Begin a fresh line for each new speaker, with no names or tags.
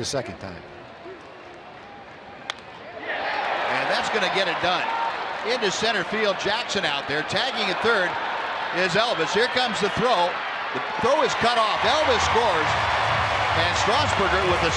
the second time.
And that's going to get it done. Into center field, Jackson out there. Tagging at third is Elvis. Here comes the throw. The throw is cut off. Elvis scores. And Strausborger with the